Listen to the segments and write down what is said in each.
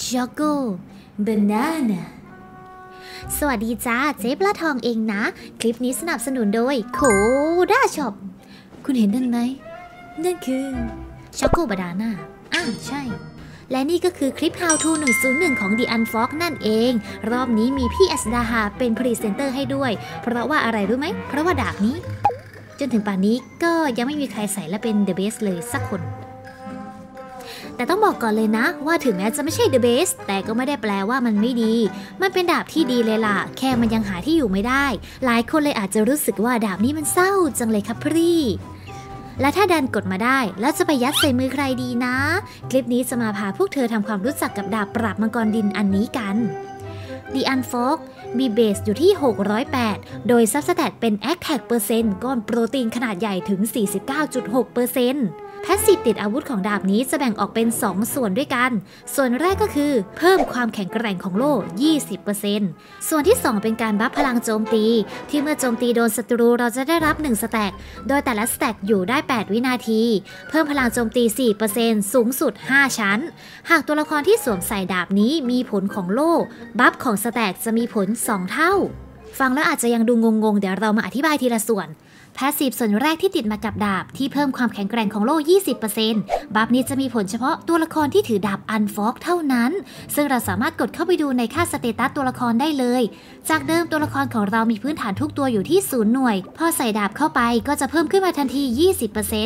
choco banana สวัสดีจ้าเจ๊ปลาทองเองนะ คลิปนี้สนับสนุนโดย Codashop คุณเห็นนั่นไหม นั่นคือ choco banana อ่าใช่ และนี่ก็คือคลิป How to 101 ของ The Unforged นั่นเอง รอบนี้มีพี่อัซดาฮาเป็นพรีเซนเตอร์ให้ด้วย เพราะว่าอะไรรู้ไหม เพราะว่าดาบนี้ จนถึงป่านนี้ก็ยังไม่มีใครใส่และเป็น The Best เลยสักคน แต่ต้องบอกก่อนเลยนะ ว่าถึงแม้จะไม่ใช่ The Best แต่ก็ไม่ได้แปลว่ามันไม่ดี มันเป็นดาบที่ดีเลยล่ะ แค่มันยังหาที่อยู่ไม่ได้ หลายคนเลยอาจจะรู้สึกว่าดาบนี้มันเศร้าจังเลยครับพี่และถ้าดันกดมาได้ แล้วจะไปยัดใส่มือใครดีนะ คลิปนี้จะมาพาพวกเธอทำความรู้จักกับดาบปราบมังกรดินอันนี้กัน The Unforged มี base อยู่ที่ 608 โดย substat เป็น a c t a c เปอร์เซ็นต์ก้อนโปรตีนขนาดใหญ่ถึง 49.6%เปอร์เซ็นต์ passive ติดอาวุธของดาบนี้จะแบ่งออกเป็น 2 ส่วนด้วยกัน ส่วนแรกก็คือ เพิ่มความแข็งแกร่งของโล่ 20%ส่วนที่ 2 เป็นการ buff พลังโจมตี ที่เมื่อโจมตีโดนศัตรูเราจะได้รับ 1 stack โดยแต่ละ stack อยู่ได้ 8 วินาที เพิ่มพลังโจมตี 4%สูงสุด 5 ชั้น หากตัวละครที่สวมใส่ดาบนี้มีผลของโล่ buff ของ stack จะมีผล 2 เท่าฟังแล้วอาจจะยังดูงงๆ เดี๋ยวเรามาอธิบายทีละส่วน passive ส่วนแรกที่ติดมากับดาบที่เพิ่มความแข็งแกร่งของโล่ 20% buff นี้จะมีผลเฉพาะตัวละครที่ถือดาบ Unforged เท่านั้น ซึ่งเราสามารถกดเข้าไปดูในค่า status ตัวละครได้เลย จากเดิมตัวละครของเรามีพื้นฐานทุกตัวอยู่ที่ศูนย์หน่วย พอใส่ดาบเข้าไปก็จะเพิ่มขึ้นมาทันที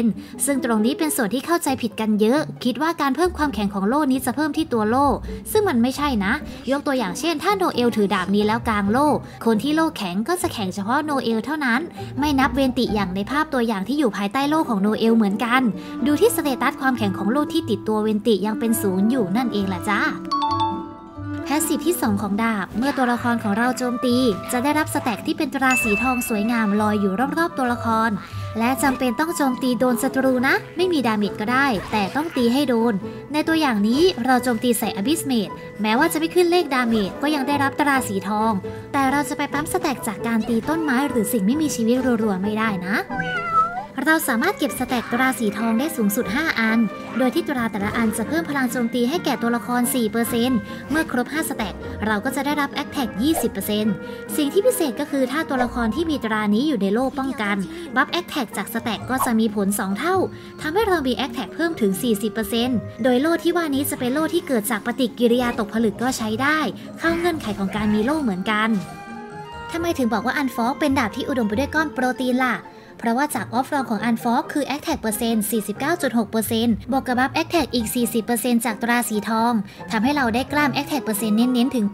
20%ซึ่งตรงนี้เป็นส่วนที่เข้าใจผิดกันเยอะ คิดว่าการเพิ่มความแข็งของโล่นี้จะเพิ่มที่ตัวโล่ ซึ่งมันไม่ใช่นะ ยกตัวอย่างเช่น ถ้าโนเอลถือดาบนี้แล้วกางโล่ คนที่โล่แข็งก็จะแข็งเฉพาะโนเอลเท่านั้น ไม่นับเวนติอย่างในภาพตัวอย่างที่อยู่ภายใต้โล่ของโนเอลเหมือนกัน ดูที่ status ความแข็งของโล่ที่ติดตัวเวนติยังเป็นศูนย์อยู่นั่นเองล่ะจ้า passive ที่ 2 ของดาบ เมื่อตัวละครของเราโจมตี จะได้รับ stack ที่เป็นตราสีทองสวยงามลอยอยู่รอบๆตัวละคร และจำเป็นต้องโจมตีโดนศัตรูนะ ไม่มี damage ก็ได้ แต่ต้องตีให้โดน ในตัวอย่างนี้เราโจมตีใส่ Abyss Mage แม้ว่าจะไม่ขึ้นเลข damage ก็ยังได้รับตราสีทอง แต่เราจะไปปั๊ม stack จากการตีต้นไม้หรือสิ่งไม่มีชีวิตรัวๆไม่ได้นะ เราสามารถเก็บ stack ตราสีทองได้สูงสุด 5 อัน โดยที่ตราแต่ละอันจะเพิ่มพลังโจมตีให้แก่ตัวละคร 4%เมื่อครบ 5 stack เราก็จะได้รับ attack 20%สิ่งที่พิเศษก็คือถ้าตัวละครที่มีตรานี้อยู่ในโล่ป้องกัน buff attack จาก stack ก็จะมีผล 2 เท่าทำให้เรามี attack เพิ่มถึง 40%โดยโล่ที่ว่านี้จะเป็นโล่ที่เกิดจากปฏิกิริยาตกผลึกก็ใช้ได้ เข้าเงื่อนไขของการมีโล่เหมือนกันทำไมถึงบอกว่า Unforged เป็นดาบที่อุดมไปด้วยก้อนโปรตีนล่ะ เพราะว่าจากออปรองของ Unforged คือ a c t a c เปอร์เซ็นต์49.6%บวกกับบัฟ a c t a c อีก 40%จากตราสีทองทำให้เราได้กล้าม a c t a c เปอร์เซ็นต์เน้นๆถึง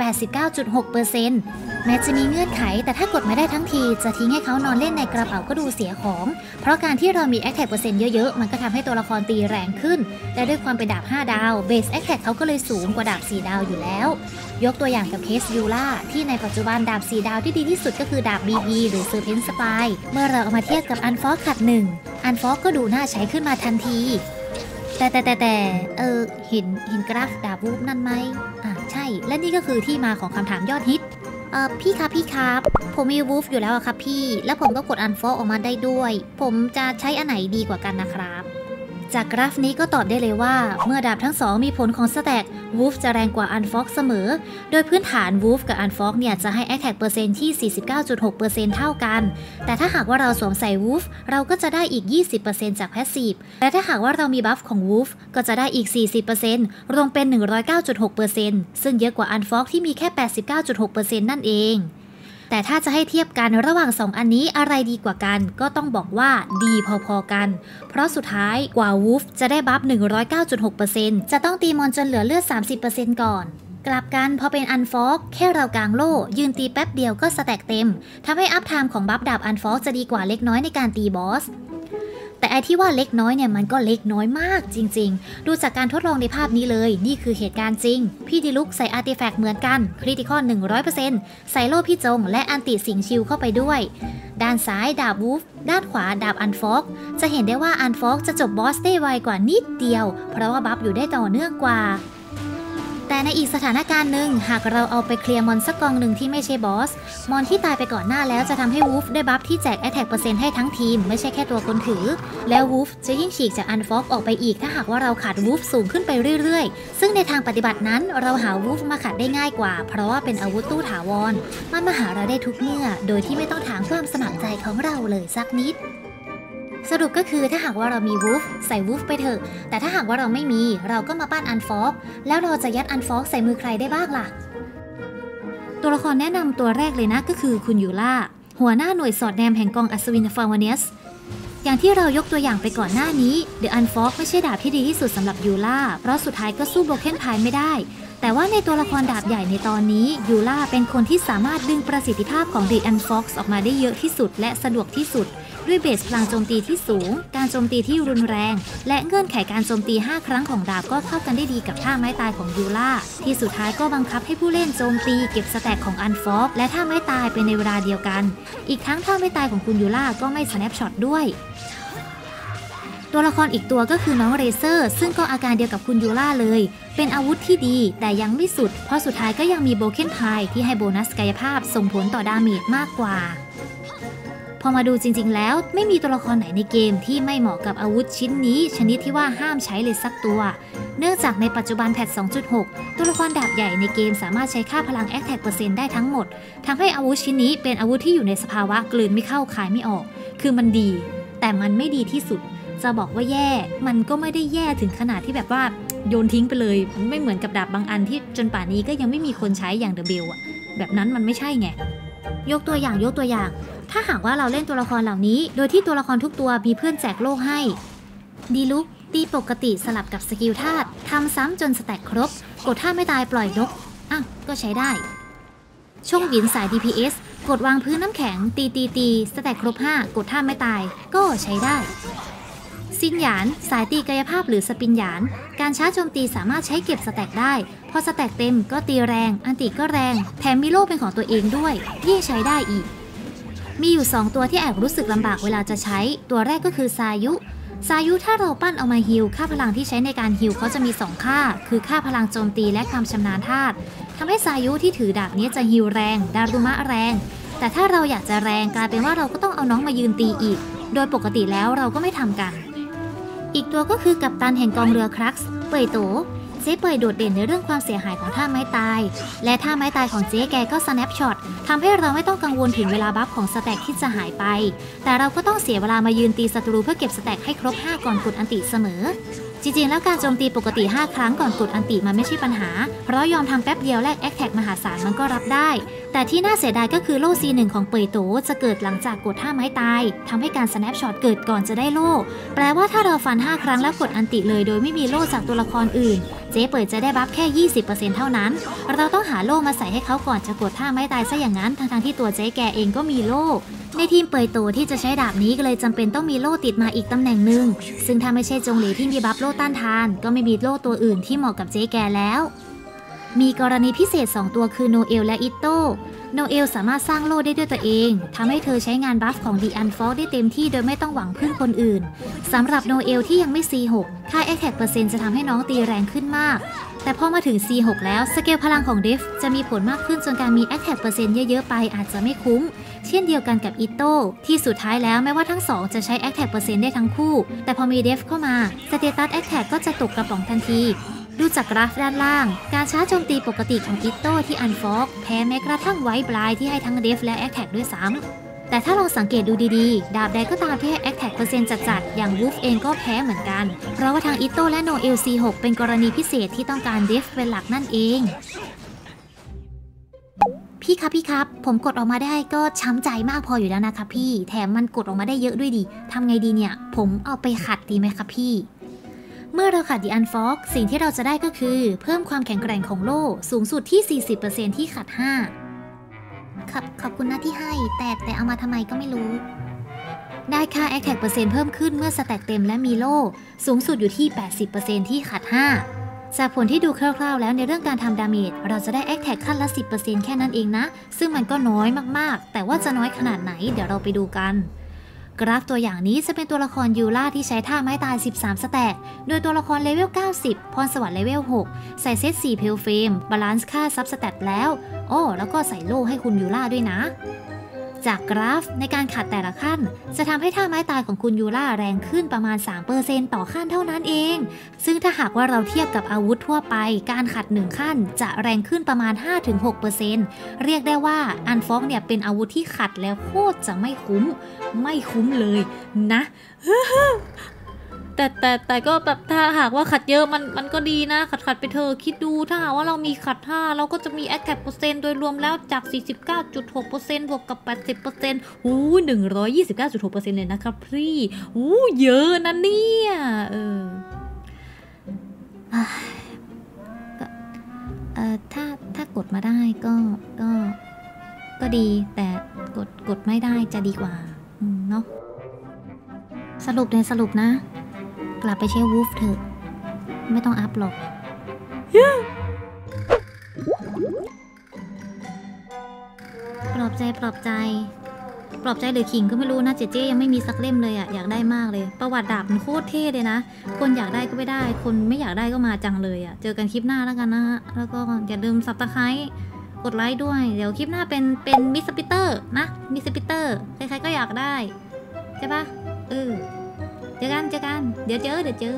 89.6%แม้จะมีเงื่อนไข แต่ถ้ากดมาได้ทั้งทีจะทิ้งให้เขานอนเล่นในกระเป๋าก็ดูเสียของ เพราะการที่เรามี a c t a c เปอร์เซ็นต์เยอะๆ มันก็ทำให้ตัวละครตีแรงขึ้นและด้วยความเป็นดาบ 5 ดาวเบส a c t a c เขาก็เลยสูงกว่าดาบ 4 ดาวอยู่แล้ว ยกตัวอย่างกับเคสยูล่าที่ในปัจจุบันดาบ 4 ดาวที่ดีที่สุดก็คือดาบ BP หรือ Serpent Spine เมื่อเราเอามาเทียบกับ Unforged ขัดหนึ่ง Unforged ก็ดูน่าใช้ขึ้นมาทันที แต่แต่แต่แต่เออเห็นเห็นกราฟดาบ Wolf นั่นไหมอะใช่ และนี่ก็คือที่มาของคำถามยอดฮิตเออพี่ครับพี่ครับ ผมมี Wolf อยู่แล้วอะครับพี่ แล้วผมก็กด Unforged ออกมาได้ด้วย ผมจะใช้อันไหนดีกว่ากันนะครับ จากกราฟนี้ก็ตอบได้เลยว่า เมื่อดาบทั้งสองมีผลของ stack Wolf จะแรงกว่า Unforged เสมอ โดยพื้นฐาน Wolf กับ Unforged เนี่ยจะให้ attack เปอร์เซ็นต์ที่ 49.6%เท่ากัน แต่ถ้าหากว่าเราสวมใส่ Wolf เราก็จะได้อีก 20%จาก passive และถ้าหากว่าเรามีบัฟของวูฟก็จะได้อีก 40%รวมเป็น 109.6%ซึ่งเยอะกว่า Unforged ที่มีแค่ 89.6%นั่นเอง แต่ถ้าจะให้เทียบกันระหว่าง 2 อันนี้อะไรดีกว่ากัน ก็ต้องบอกว่าดีพอๆกัน เพราะสุดท้ายกว่า Wolf จะได้ buff 109.6%จะต้องตีมอนจนเหลือเลือด 30%ก่อนกลับกันพอเป็น Unforged แค่เรากางโล่ ยืนตีแป๊บเดียวก็ stack เต็มทำให้ uptime ของ buff ดาบ Unforged จะดีกว่าเล็กน้อยในการตีบอส แต่ไอที่ว่าเล็กน้อยเนี่ยมันก็เล็กน้อยมากจริง ๆ ดูจากการทดลองในภาพนี้เลย นี่คือเหตุการณ์จริง พี่ดิลุกใส่ artifact เหมือนกัน critical 100%ใส่โล่พี่จง และอัลติซิงชิวเข้าไปด้วย ด้านซ้ายดาบ Wolf ด้านขวาดาบ Unforged จะเห็นได้ว่า Unforged จะจบบอสได้ไวกว่านิดเดียว เพราะว่า buff อยู่ได้ต่อเนื่องกว่า แต่ในอีกสถานการณ์หนึ่งหากเราเอาไปเคลียร์มอนสักกองหนึ่งที่ไม่ใช่บอส มอนที่ตายไปก่อนหน้าแล้วจะทำให้ Wolf ได้ buff ที่แจก attack เปอร์เซ็นต์ให้ทั้งทีม ไม่ใช่แค่ตัวคนถือ แล้ว Wolf จะยิ่งฉีกจาก Unforged ออกไปอีก ถ้าหากว่าเราขัด Wolf สูงขึ้นไปเรื่อยๆ ซึ่งในทางปฏิบัตินั้นเราหาวูฟมาขัดได้ง่ายกว่า เพราะว่าเป็นอาวุธตู้ถาวรมันมาหาเราได้ทุกเมื่อ โดยที่ไม่ต้องถามความสมัครใจของเราเลยสักนิด สรุปก็คือถ้าหากว่าเรามีวูฟใส่วูฟไปเถอะ แต่ถ้าหากว่าเราไม่มีเราก็มาปั้นอันฟอกแล้วเราจะยัดอันฟอกใส่มือใครได้บ้างล่ะ ตัวละครแนะนำตัวแรกเลยนะก็คือคุณยูล่าหัวหน้าหน่วยสอดแนมแห่งกองอัศวินฟาวเนสอย่างที่เรายกตัวอย่างไปก่อนหน้านี้ The Unforged ไม่ใช่ดาบที่ดีที่สุดสำหรับยูล่าเพราะสุดท้ายก็สู้ Broken Pines ไม่ได้ แต่ว่าในตัวละครดาบใหญ่ในตอนนี้ยูล่าเป็นคนที่สามารถดึงประสิทธิภาพของ The Unforged ออกมาได้เยอะที่สุดและสะดวกที่สุด ด้วย base พลังโจมตีที่สูง การโจมตีที่รุนแรง และเงื่อนไขการโจมตี 5 ครั้งของดาบก็เข้ากันได้ดีกับท่าไม้ตายของยูล่าที่สุดท้ายก็บังคับให้ผู้เล่นโจมตีเก็บ stack ของ Unforged และท่าไม้ตายไปในเวลาเดียวกัน อีกทั้งท่าไม้ตายของคุณยูล่าก็ไม่ snapshot ด้วยตัวละครอีกตัวก็คือน้องเรเซอร์ ซึ่งก็อาการเดียวกับคุณยูล่าเลย เป็นอาวุธที่ดีแต่ยังไม่สุด เพราะสุดท้ายก็ยังมี Broken Pine ที่ให้โบนัสกายภาพส่งผลต่อ damage มากกว่า พอมาดูจริงๆ แล้วไม่มีตัวละครไหนในเกมที่ไม่เหมาะกับอาวุธชิ้นนี้ ชนิดที่ว่าห้ามใช้เลยสักตัว เนื่องจากในปัจจุบัน patch 2.6 ตัวละครดาบใหญ่ในเกมสามารถใช้ค่าพลัง attack เปอร์เซ็นต์ได้ทั้งหมดทำให้อาวุธชิ้นนี้เป็นอาวุธที่อยู่ในสภาวะกลืนไม่เข้าคายไม่ออก คือมันดี แต่มันไม่ดีที่สุด จะบอกว่าแย่ มันก็ไม่ได้แย่ถึงขนาดที่แบบว่าโยนทิ้งไปเลย ไม่เหมือนกับดาบบางอันที่จนป่านนี้ก็ยังไม่มีคนใช้อย่าง The Bell อะแบบนั้นมันไม่ใช่ไงยกตัวอย่างยกตัวอย่าง ถ้าหากว่าเราเล่นตัวละครเหล่านี้ โดยที่ตัวละครทุกตัวมีเพื่อนแจกโล่ให้ ดีลุกตีปกติสลับกับ skill ธาตุทำซ้ำจน stack ครบ กดท่าไม้ตายปล่อยนกอะก็ใช้ได้ ฉงหยุนสาย DPS กดวางพื้นน้ำแข็ง ตีตีตี stack ครบ 5 กดท่าไม้ตาย ก็ใช้ได้ ซินหยาน สายตีกายภาพหรือสปินหยาน การช้าโจมตีสามารถใช้เก็บ stack ได้ พอ stack เต็มก็ตีแรง ulti ก็แรง แถมมีโล่เป็นของตัวเองด้วยยิ่งใช้ได้อีก มีอยู่ 2 ตัวที่แอบรู้สึกลำบากเวลาจะใช้ ตัวแรกก็คือซายุ ซายุถ้าเราปั้นเอามา heal ค่าพลังที่ใช้ในการ heal เขาจะมี 2 ค่า คือค่าพลังโจมตีและความชำนาญธาตุทำให้ซายุที่ถือดาบนี้จะ heal แรง ดารุมะแรง แต่ถ้าเราอยากจะแรงกลายเป็นว่าเราก็ต้องเอาน้องมายืนตีอีก โดยปกติแล้วเราก็ไม่ทำกัน อีกตัวก็คือกัปตันแห่งกองเรือ Crux เปยโต เจ๊เปยโตโดดเด่นในเรื่องความเสียหายของท่าไม้ตาย และท่าไม้ตายของเจ๊แกก็ snap shot ทำให้เราไม่ต้องกังวลถึงเวลา buff ของ stack ที่จะหายไป แต่เราก็ต้องเสียเวลามายืนตีศัตรูเพื่อเก็บ stack ให้ครบ 5 ก่อนกด ulti เสมอ จริงๆ แล้วการโจมตีปกติ 5 ครั้งก่อนกด ulti มันไม่ใช่ปัญหา เพราะยอมทำแป๊บเดียวแลก attack มหาศาลมันก็รับได้ แต่ที่น่าเสียดายก็คือโล่ C1 ของเปยโตจะเกิดหลังจากกดท่าไม้ตายทำให้การ snap shot เกิดก่อนจะได้โล่ แปลว่าถ้าเราฟัน 5 ครั้งแล้วกด ulti เลยโดยไม่มีโล่จากตัวละครอื่น เจ๊เปยโตจะได้ buff แค่ 20%เท่านั้น เราต้องหาโล่มาใส่ให้เขาก่อนจะกดท่าไม้ตายซะอย่างนั้นทั้งๆที่ตัวเจ๊แกเองก็มีโล่ ในทีมเปยโตที่จะใช้ดาบนี้ก็เลยจำเป็นต้องมีโล่ติดมาอีกตำแหน่งหนึ่ง ซึ่งถ้าไม่ใช่จงหลีที่มี buff โล่ต้านทาน ก็ไม่มีโล่ตัวอื่นที่เหมาะกับเจ๊แกแล้ว มีกรณีพิเศษ 2 ตัวคือโนเอลและอิโต้โนเอลสามารถสร้างโล่ได้ด้วยตัวเองทำให้เธอใช้งาน buff ของ The Unforged ได้เต็มที่โดยไม่ต้องหวังพึ่งคนอื่นสำหรับโนเอลที่ยังไม่ C6 ค่า a t t a c เปอร์เซ็นต์จะทำให้น้องตีแรงขึ้นมาก แต่พอมาถึง C6 แล้วสเกลพลังของ def จะมีผลมากขึ้นจนการมี attack เปอร์เซ็นต์เยอะ ๆ ไปอาจจะไม่คุ้ม เช่นเดียวกันกับอิโต้ที่สุดท้ายแล้วแม้ว่าทั้งสองจะใช้ a t t a c เปอร์เซ็นต์ได้ทั้งคู่ แต่พอมี def เข้ามา status attack ก็จะตกกระป๋องทันทีดูจากกราฟด้านล่าง การช้าโจมตีปกติของอิโต้ที่ Unforged แพ้แม้กระทั่ง Whiteblind ที่ให้ทั้ง def และ attack ด้วยซ้ำ แต่ถ้าลองสังเกตดูดีๆ ดาบใดก็ตามที่ให้ attack เปอร์เซ็นต์จัดๆ อย่าง Wolf เองก็แพ้เหมือนกัน เพราะว่าทางอิโต้และโนเอล C6 เป็นกรณีพิเศษที่ต้องการ def เป็นหลักนั่นเอง พี่ครับพี่ครับ ผมกดออกมาได้ก็ช้ำใจมากพออยู่แล้วนะครับพี่ แถมมันกดออกมาได้เยอะด้วยดิทำไงดีเนี่ย ผมเอาไปขัดดีไหมครับพี่เมื่อเราขัดดีอันฟอกสิ่งที่เราจะได้ก็คือ เพิ่มความแข็งแกร่งของโล่สูงสุดที่ 40%ที่ขัด 5 ขอบขอบคุณนะที่ให้ แต่แต่เอามาทำไมก็ไม่รู้ ได้ค่า a t t a c เปอร์เซ็นต์เพิ่มขึ้นเมื่อสแต็กเต็มและมีโล่สูงสุดอยู่ที่ 80%ที่ขัด5 จากผลที่ดูคร่าวๆ แล้วในเรื่องการทำดาเมจเราจะได้ a t t a c ขั้นละ 10%แค่นั้นเองนะ ซึ่งมันก็น้อยมากๆ แต่ว่าจะน้อยขนาดไหน เดี๋ยวเราไปดูกัน กราฟตัวอย่างนี้จะเป็นตัวละครยูล่าที่ใช้ท่าไม้ตาย 13 stack โดยตัวละครเลเวล 90 พรสวรรค์เลเวล 6 ใส่เซต 4 Pale Flame balance ค่า substat แล้ว โอ้ แล้วก็ใส่โล่ให้คุณยูล่าด้วยนะ จากกราฟในการขัดแต่ละขั้น จะทำให้ท่าไม้ตายของคุณยูล่าแรงขึ้นประมาณ 3%ต่อขั้นเท่านั้นเอง ซึ่งถ้าหากว่าเราเทียบกับอาวุธทั่วไป การขัด 1 ขั้นจะแรงขึ้นประมาณ 5-6%เรียกได้ว่าอันฟอกเนี่ยเป็นอาวุธที่ขัดแล้วโคตรจะไม่คุ้ม ไม่คุ้มเลยนะ แต่แต่แต่ก็แบบถ้าหากว่าขัดเยอะมันมันก็ดีนะ ขัดขัดไปเถอคิดดูถ้าหากว่าเรามีขัดห้าเราก็จะมีแอคแท็กเปอร์เซ็นต์โดยรวมแล้วจาก 49.6%บวกกับ 80%โอ้129.6%เลยนะครับพี่โอ้เยอะนะเนี่ยเออเออถ้าถ้ากดมาได้ก็ก็ ก็ดีแต่กดกดไม่ได้จะดีกว่าเนาะสรุปเลยสรุปนะ กลับไปใช้วูฟเถอะ ไม่ต้องอัพหรอก ปลอบใจปลอบใจ ปลอบใจหรือขิงก็ไม่รู้นะเจเจยังไม่มีสักเล่มเลยอะอยากได้มากเลย ประวัติดาบมันโคตรเท่เลยนะ คนอยากได้ก็ไม่ได้ คนไม่อยากได้ก็มาจังเลยอะเจอกันคลิปหน้าแล้วกันนะฮะ แล้วก็อย่าลืมสับตะไคร้กดไลค์ด้วย เดี๋ยวคลิปหน้าเป็นเป็น Mistsplitter นะ Mistsplitter ใครๆก็อยากได้ ใช่ปะเออ เจอกันเจอ